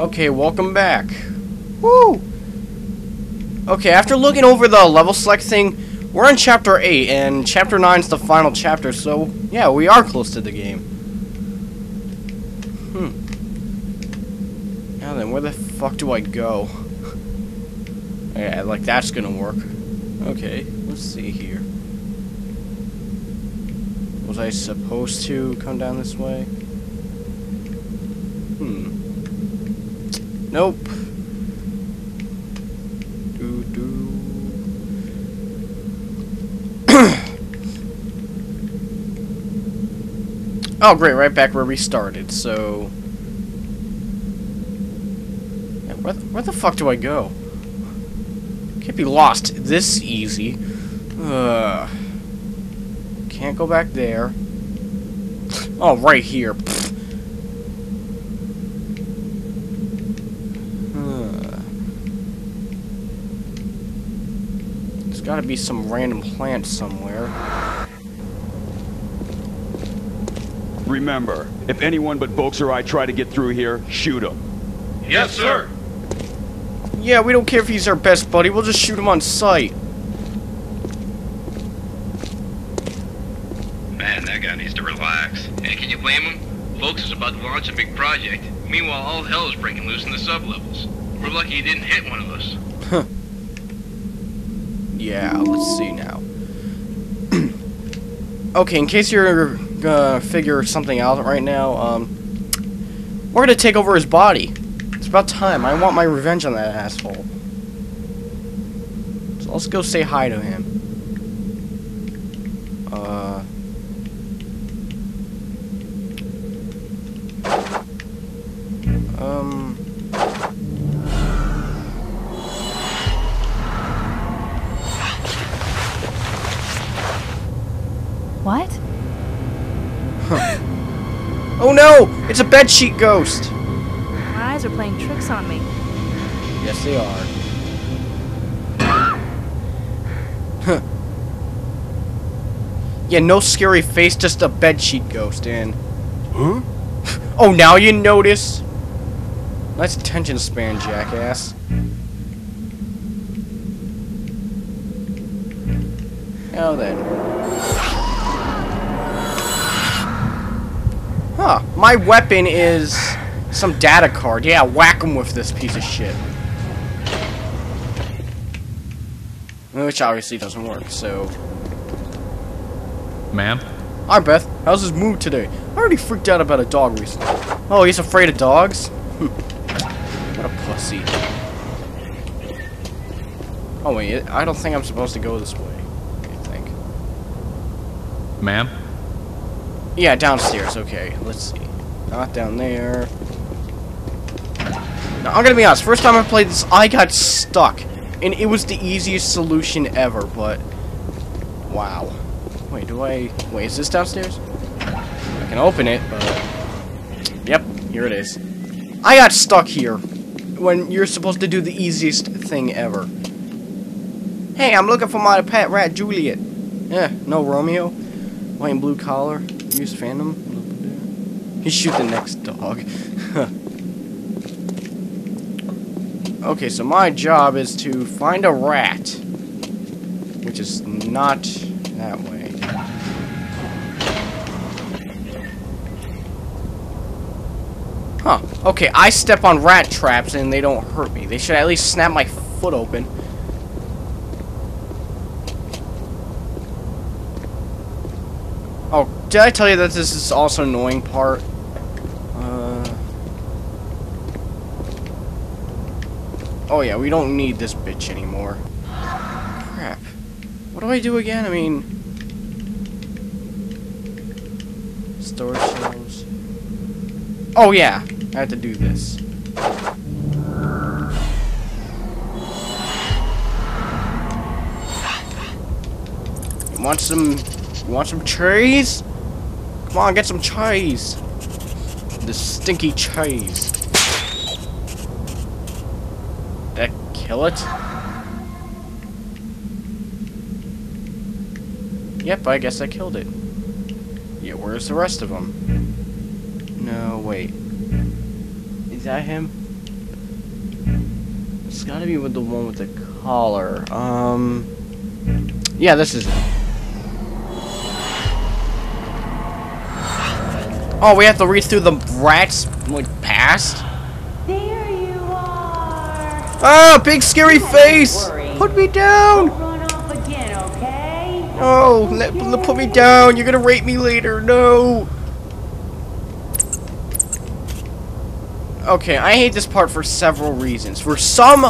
Okay, welcome back. Woo! Okay, after looking over the level select thing, we're in chapter 8, and chapter 9 is the final chapter, so yeah, we are close to the game. Hmm. Now then, where the fuck do I go? Yeah, like that's gonna work. Okay, let's see here. Was I supposed to come down this way? Hmm. Nope. Do do. oh great, right back where we started. So, where the, where the fuck do I go? Can't be lost this easy. Uh, can't go back there. Oh, right here. There's gotta be some random plant somewhere. Remember, if anyone but Volks or I try to get through here, shoot them. Yes, sir. Yeah, we don't care if he's our best buddy, we'll just shoot him on sight. Man, that guy needs to relax. And can you blame him? Volks is about to launch a big project. Meanwhile, all hell is breaking loose in the sublevels. We're lucky he didn't hit one of us. Yeah, let's see now. okay, in case you're gonna figure something out right now, um, we're gonna take over his body. It's about time. I want my revenge on that asshole. So let's go say hi to him. Oh no! It's a bedsheet ghost! My eyes are playing tricks on me. Yes, they are. Huh. Yeah, no scary face, just a bedsheet ghost, and... Huh? Oh, now you notice? Nice attention span, jackass. Now then. Huh. My weapon is some data card. Yeah, whack him with this piece of shit. Which obviously doesn't work, so... Ma'am? Hi, Beth. How's his mood today? I already freaked out about a dog recently. Oh, he's afraid of dogs? Hmm. what a pussy. Oh, wait. I don't think I'm supposed to go this way. I think. Ma'am? Yeah, downstairs. Okay, let's see. Not down there. Now, I'm gonna be honest. First time I played this, I got stuck. And it was the easiest solution ever, but... Wow. Wait, do I... Wait, is this downstairs? I can open it, but... Yep, here it is. I got stuck here. When you're supposed to do the easiest thing ever. Hey, I'm looking for my pet rat, Juliet. Yeah, no Romeo. White blue collar. Use Phantom. He shoot the next dog. okay, so my job is to find a rat. Which is not that way. Huh. Okay, I step on rat traps and they don't hurt me. They should at least snap my foot open. Oh, did I tell you that this is also annoying part? Uh... Oh yeah, we don't need this bitch anymore. Crap. What do I do again? I mean... Store shelves. Oh yeah, I have to do this. Want some want some cheese? Come on, get some cheese. The stinky cheese. That kill it? Yep, I guess I killed it. Yeah, where's the rest of them? No, wait. Is that him? It's gotta be with the one with the collar. Um. Yeah, this is it. Oh, we have to reach through the rat's like past. There you are. Ah, big scary face! Put me down! Again, okay? Oh, let, let- put me down. You're gonna rape me later. No. Okay, I hate this part for several reasons. For some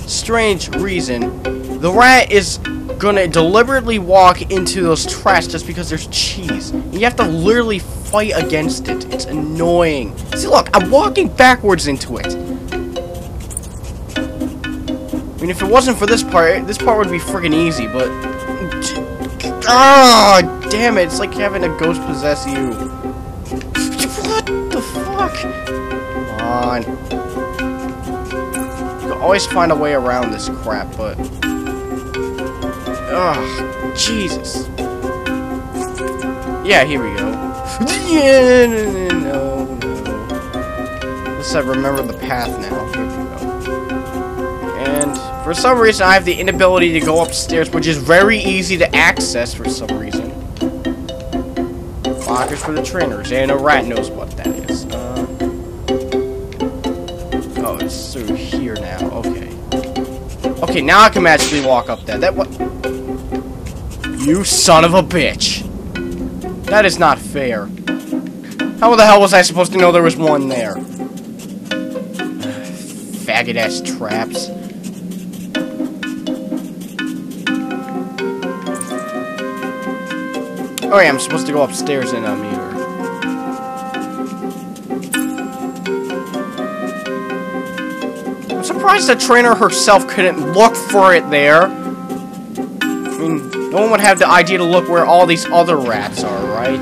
strange reason, the rat is gonna deliberately walk into those trash just because there's cheese. And you have to literally fight against it. It's annoying. See, look, I'm walking backwards into it. I mean, if it wasn't for this part, this part would be friggin' easy, but... Ah, damn it, it's like having a ghost possess you. What the fuck? Come on. You can always find a way around this crap, but... Ugh, Jesus. Yeah, here we go. yeah, no, no. Let's uh, remember the path now. Here we go. And for some reason, I have the inability to go upstairs, which is very easy to access for some reason. Lockers for the trainers, and a rat knows what that is. Uh, oh, it's through here now. Okay. Okay, now I can magically walk up there. That what? You son of a bitch! That is not fair. How the hell was I supposed to know there was one there? Faggot ass traps. Oh yeah, I'm supposed to go upstairs and uh, meet her. I'm surprised the trainer herself couldn't look for it there. No one would have the idea to look where all these other rats are, right?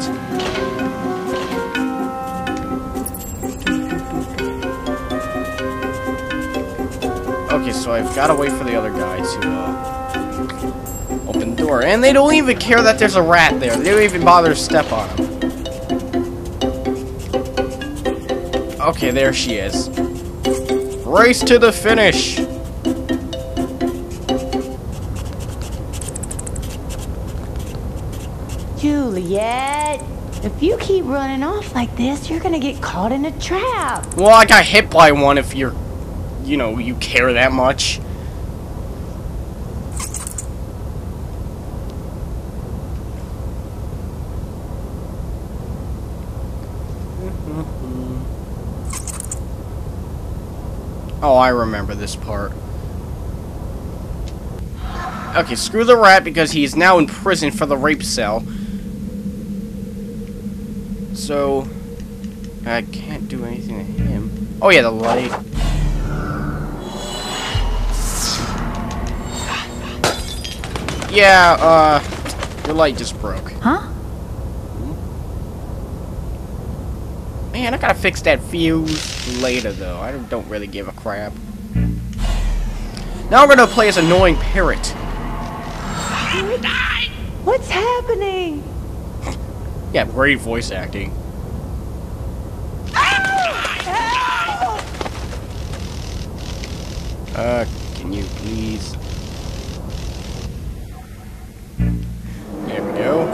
Okay, so I've got to wait for the other guy to, uh, open the door. And they don't even care that there's a rat there. They don't even bother to step on him. Okay, there she is. Race to the finish! Juliet, if you keep running off like this, you're gonna get caught in a trap. Well, I got hit by one if you're, you know, you care that much. Oh, I remember this part. Okay, screw the rat because he is now in prison for the rape cell. So, I can't do anything to him. Oh yeah, the light. Yeah, uh, your light just broke. Huh? Man, I gotta fix that fuse later, though. I don't- don't really give a crap. Now we're gonna play as annoying parrot. What's happening? Yeah, great voice acting. Uh, can you please? There we go.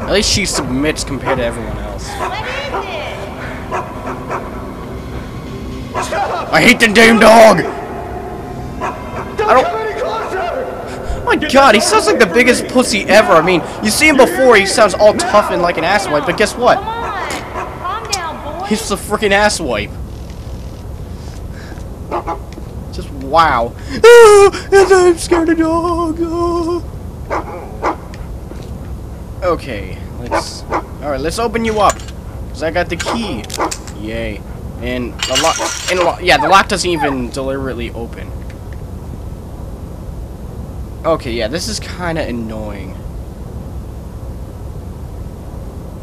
At least she submits compared to everyone else. I hate the damn dog! God, he sounds like the biggest pussy ever. I mean, you see him before, he sounds all tough and like an asswipe, but guess what? He's a freaking asswipe. Just wow. Ah, and I'm scared of dogs. ah. Okay, let's. All right, let's open you up, cause I got the key. Yay! And the lock. And lock. Yeah, the lock doesn't even deliberately open. Okay, yeah, this is kind of annoying.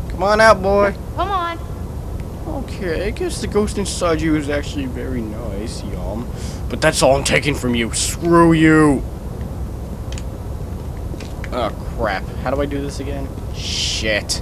Come on out, boy. Come on. Okay, I guess the ghost inside you is actually very nice, yum. But that's all I'm taking from you. Screw you! Oh, crap. How do I do this again? Shit.